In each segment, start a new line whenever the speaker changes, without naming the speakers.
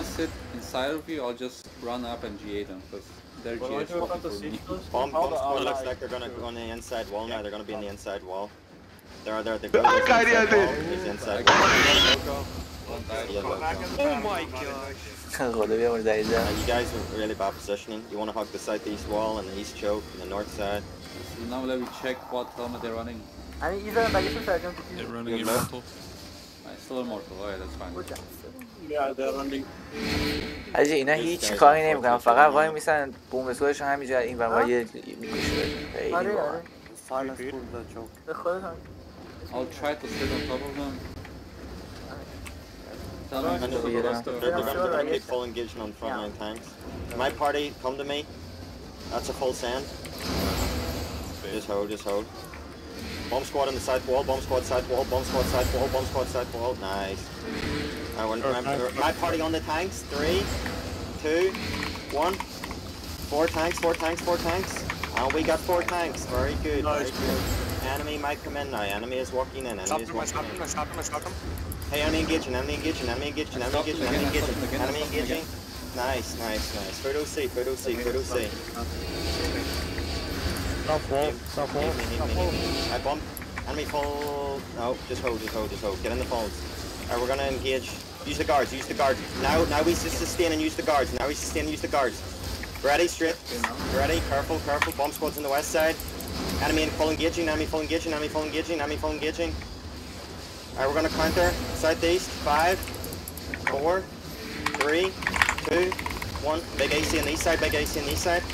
want to sit inside of you, I'll just run up and GA them because they're
well,
GA for me.
Bomb,
bomb's
going looks like they're gonna go on the inside wall now. They're gonna be in the inside wall. They're there. They
go. I
got
it.
inside wall.
Oh my
god!
gosh. you guys are really bad positioning. You want to hug the southeast wall and the east choke and the north side.
So now let me check what helmet they're running.
I mean, either I'm like,
They're running immortal.
Nice, still immortal. Alright, that's fine.
بود جنس.
Yeah, they're running.
عزیز اینا هیچ کاری نمی‌کنن فقط وای میسن بوم اسکورشون همینجا این و یه می‌کشه خیلی
آره آره
I'll try to sit on top of them. Tell to the rest of
I
full engagement on frontline
Yeah.
tanks. My party, come to me. That's a full send. Just hold, just hold. Bomb squad on the side wall, bomb squad side wall, bomb squad side wall, bomb squad side wall. Nice. I want remember, uh, my party on the tanks. Three, two, one. Four tanks, four tanks, four tanks. And we got four tanks. Very good, very
Nice.
good. Enemy might come in now. Enemy is walking in. Enemy
Stop
is
him, I
walking
stopped him, I
in.
stopped him, I stopped him.
Hey, enemy engaging, enemy engaging, enemy engaging, enemy
stopped
engaging, enemy
again,
engaging,
stopped him again, I
enemy
stopped
engaging. Nice, nice, nice. Photo C, photo C, photo C.
South wall, south wall,
Hit me,
south wall.
I bump. Enemy fall. No, just hold, just hold, just hold. Get in the folds. Alright, we're gonna engage. Use the guards, use the guards. Now, now we just sustain and use the guards. Now we sustain and use the guards. Ready, straight. Ready, careful, careful. Bomb squad's on the west side. Enemy in full engaging, enemy full engaging, enemy full engaging, enemy full engaging. Alright, we're gonna counter. Southeast. Five, four, three, two, one. Big AC on the east side, big AC on the east side.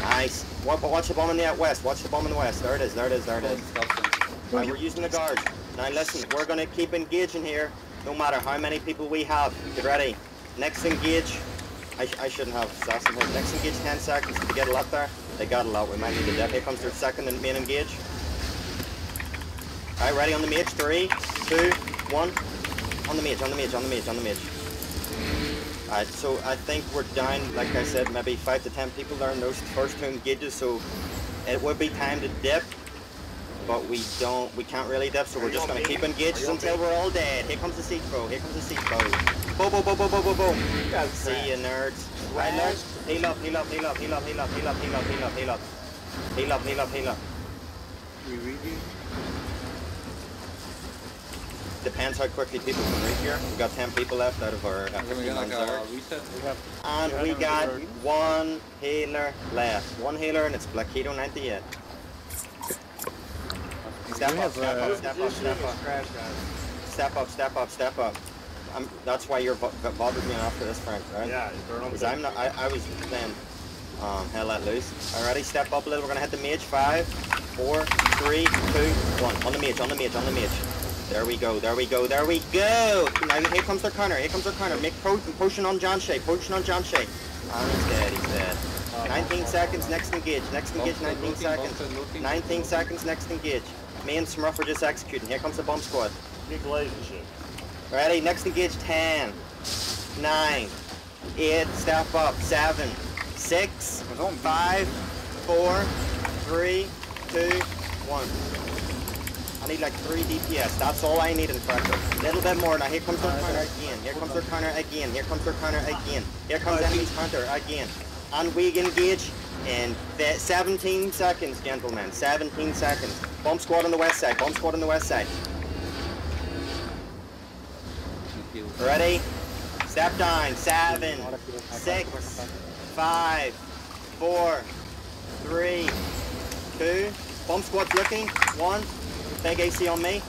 Nice. Wa- Watch the bomb in the west, watch the bomb in the west. There it is, there it is, there it is.
Them.
Right, we're using the guards. Now listen, we're gonna keep engaging here, no matter how many people we have. Get ready. Next engage. I, sh I shouldn't have assassin here. Next engage 10 seconds. Did get a lot there? They got a lot. We might need to def. Here comes their second and main engage. Alright, ready on the mage. Three, two, one. On the mage, on the mage, on the mage, on the mage. Alright, so I think we're down, like I said, maybe five to ten people there in those first two engages, so it would be time to dip but we don't, we can't really dip, so we're just gonna keep engaged until we're all dead. Here comes the siege bro, here comes the siege bro. Boom, boom, boom, boom, boom, boom, boom. See you nerds. Right, nerds? Heal up, heal up, heal up, heal up, heal up, heal up, heal up, heal up, heal up. Heal up, heal up, heal up. Depends how quickly people can reach here. We've got 10 people left out of our uh,
Can we
15
get like
man
a
zerg.
reset?
And we got one healer left. One healer and it's Blackito 98. Step up, step
uh,
up, step up, step up. Step up, step up, step up. I'm, that's why you're bo- bothered me after this, Frank, right?
Yeah,
Because I'm not, I, I was playing um, hell let loose. Alrighty, step up a little. We're gonna hit the mage. Five, four, three, two, one. On the mage, on the mage, on the mage. There we go, there we go, there we go. Now here comes their counter, here comes their counter. Make po potion on John Shay, potion on John Shay. And he's dead, he's dead. 19 seconds, next engage, next engage, 19
squad looking, bomb
seconds. 19 seconds, next engage. Me and Smurf are just executing. Here comes the bomb squad.
Big laser shit.
Ready? Next engage 10, 9, 8, step up, 7, 6, 5, 4, 3, 2, 1. I need like 3 DPS. That's all I need in Fractal. A little bit more. Now here comes their counter again. Here comes their counter again. Here uh, comes their counter again. Here comes enemy's counter again. And we engage in 17 seconds, gentlemen. 17 seconds. Bomb squad on the west side. Bomb squad on the west side. Ready? Step down. Seven, six, five, four, three, two. Bomb squad's looking. One. Big AC on me.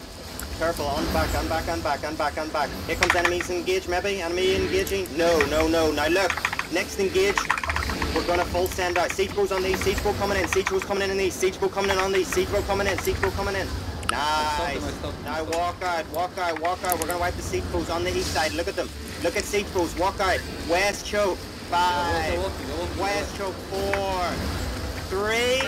Careful. On back. On back. On back. On back. On back. Here comes enemies engage. Maybe enemy engaging. No. No. No. Now look. Next engage. We're gonna full send out. Siege bros on these. Siege bro coming in. Siege bros coming in on these. Siege bro coming in on these. Siege bro coming in. Siege bro coming in. Nice.
stopped them, I
Now walk out, walk out, walk out. We're gonna wipe the siege bros on the east side. Look at them. Look at siege bros. Walk out. West choke.
They're
Five.
walking, walking.
West choke. Four. Three.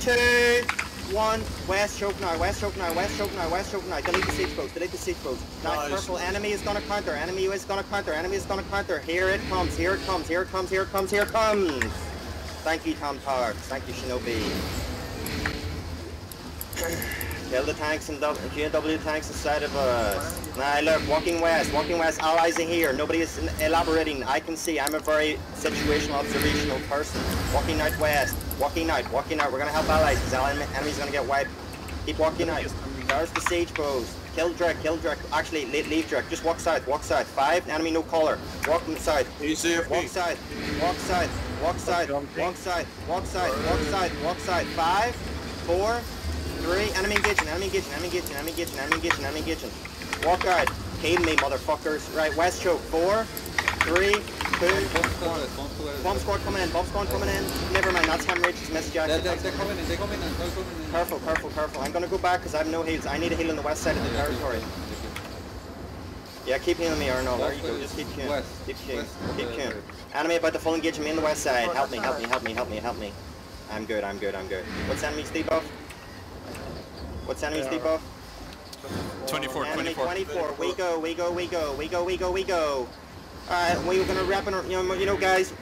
Two. One. West choke now. West choke now. West choke now. West choke now. Delete the siege bros. Delete the siege bros. Now
Nice.
purple. Enemy is gonna counter. Enemy is gonna counter. Enemy is gonna counter. Here it comes. Here it comes. Here it comes. Here it comes. Here it comes. Thank you, Tom Parks. Thank you, Shinobi. Kill the tanks and W- GW tanks inside of us. Now look, walking west, walking west, allies in here. Nobody is elaborating. I can see. I'm a very situational, observational person. Walking out west, walking out, walking out. We're gonna help allies because our enemy's gonna get wiped. Keep walking out. There's the siege bros. Kill Drek, kill Drek. Actually, leave, leave Drek. Just walk south, walk south. Five, enemy no collar. Walk south. Walk south, walk south, walk south, walk south, walk south, walk south, walk south. Five, four, three. Enemy engaging, enemy engaging, enemy engaging, enemy engaging, enemy engaging, enemy engaging. Walk out. Cave me, motherfuckers. Right, west choke. Four, three,
Bomb squad, bomb squad.
Coming in, bomb squad coming in. Never mind, that's hemorrhage, it's Miss
They're, they're, they're coming in, they're coming in, they're coming in.
Careful, careful, careful. I'm gonna go back because I have no heals. I need a heal on the west side of the territory. Yeah, keep healing me, Arnold. There you go. Just keep queuing. Keep queuing. Keep
Uh,
queuing.
sorry.
Enemy about to full engage me on the west side. Help me, help me, help me, help me, help me. I'm good, I'm good, I'm good. What's enemy's debuff? What's enemy's debuff?
24,
Enemy
24.
24. We go, we go, we go, we go, we go, we go. Alright, we're gonna wrap it, you know, you know guys,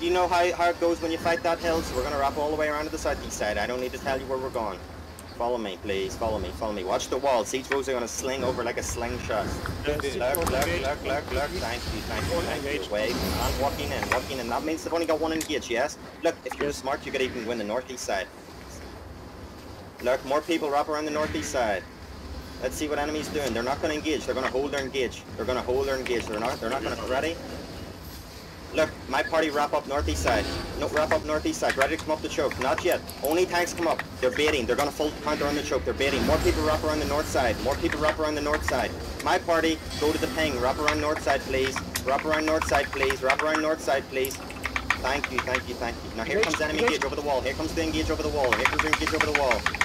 you know how, how it goes when you fight that hill, so we're gonna wrap all the way around to the southeast side. I don't need to tell you where we're going. Follow me, please, follow me, follow me. Watch the wall. Siege bros are gonna sling over like a slingshot. Look, look, look, look, look, look. Thank you, thank you, thank you. Wait, I'm walking in, walking in. That means they've only got one engage, yes? Look, if you're smart, you could even win the northeast side. Look, more people wrap around the northeast side. Let's see what enemy's doing. They're not gonna engage. They're gonna hold their engage. They're gonna hold their engage. They're not. They're not gonna. Ready? Look, my party wrap up northeast side. No, wrap up northeast side. Ready to come up the choke. Not yet. Only tanks come up. They're baiting. They're gonna full counter on the choke. They're baiting. More people wrap around the north side. More people wrap around the north side. My party, go to the ping. Wrap around north side, please. Wrap around north side, please. Wrap around north side, please. Thank you, thank you, thank you. Now here comes enemy engage over the wall. Here comes the engage over the wall. Here comes the engage over the wall.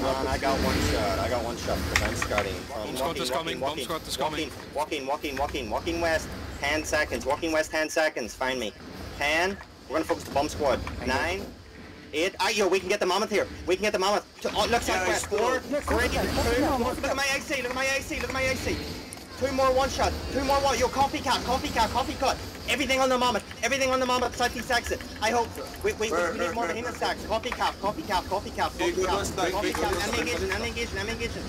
Man, I got one shot. I got one shot because I'm scouting. From
Bomb squad is coming, bomb squad is coming.
Walking, walking, walking, walking west. 10 seconds. Walking west 10 seconds. Find me. 10. We're gonna focus the bomb squad. 9. 8. Ah, yo, we can get the mammoth here. We can get the mammoth. Two, oh, look southwest. 4. 3. 2. Look at my AC. Look at my AC. Look at my AC. Two more one shot. Two more one. Yo, coffee cat, coffee cat, coffee cut. Everything on the mammoth. Everything on the mammoth. Southeast exit. I hope. We, we, we, we need more behemoth stacks. Coffee cap, coffee cap, coffee cap, coffee cap. Coffee cap. Enemy engaging, enemy engaging, enemy engaging.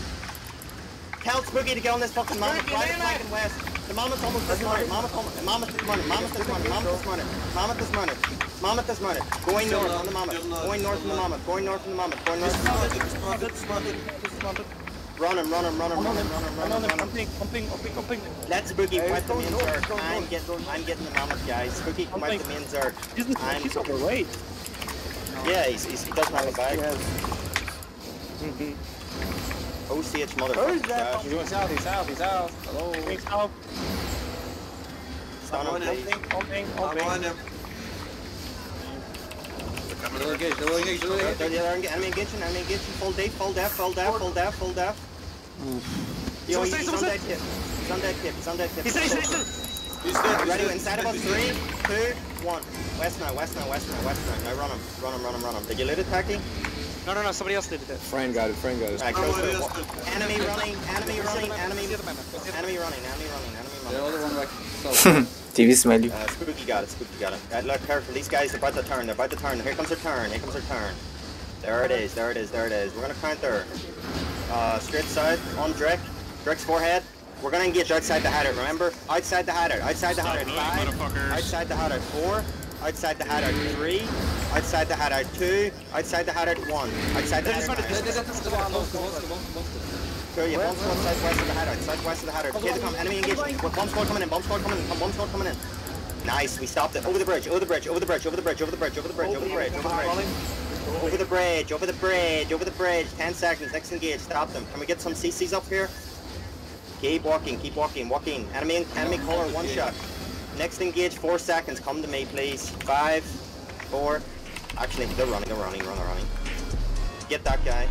Tell Spooky to get on this fucking mammoth. Right flank and west. The mammoth's almost this morning. Mammoth, almost, mammoth this morning. Mammoth this morning. Mammoth this morning. Mammoth this morning. Mammoth this morning. Going north on the mammoth. Going north on the mammoth. Going north on the mammoth. Going north on the mammoth. Run him, run him, run him, run him, run him, run him, run him.
Pumping, pumping, pumping, pumping.
Let Spooky wipe the main zerg. I'm getting, I'm getting the mammoth guys. Spooky can wipe the main zerg.
He's,
I'm,
he's overweight.
yeah, he's, he's, he doesn't have a bag. OCH motherfucker. Josh.
He's going south, he's south, he's south. Hello. He's south.
Stun him, please.
Pumping, pumping, pumping.
Will engage, will engage,
They're,
engage.
they're, they're enga- enemy engaging, enemy engaging. Full death, full death, full death, full death, full death. Yo, he's, he's on dead kip. He's on dead kip. He's on dead kip.
He's dead, he's dead, he's dead.
Ready, inside of us. Three, two, one. West now, west now, west now, west now. Now run him, run him, run him, run him. Did you it, Taki?
No, no, no, somebody else did it.
Fran got it, Fran got it.
Alright, close to the Enemy running, enemy running, enemy, enemy running, enemy running, enemy
The
running.
other one like south.
TV smell you.
Uh, Spooky got it, Spooky got it. Uh, look, careful, these guys are about to turn, they're about to turn. Here comes their turn, here comes their turn. There it is, there it is, there it is. We're gonna counter. Uh, straight side, on Drek. Drek's forehead. We're gonna engage outside the Hatter, remember? Outside the Hatter, outside the
Stop
Hatter.
moving,
Five, outside the Hatter. Four, outside the Hatter. Three, outside the Hatter. Two, outside the Hatter. One, outside the
close.
So yeah, bomb squad southwest of the Hatter, southwest of the Hatter. Here they come, enemy engagement. Bomb squad coming in, bomb squad coming in, bomb squad coming in. Nice, we stopped it. Over the bridge, over the bridge, over the bridge, over the bridge, over the bridge, over the bridge, over the bridge, over the bridge. Over the bridge, over the bridge, over the bridge. Ten seconds, next engage, stop them. Can we get some CCs up here? Keep walking, keep walking, walking. Enemy, enemy collar, one shot. Next engage, four seconds. Come to me, please. Five, four. Actually, they're running, they're running, running, they're running. Get that guy.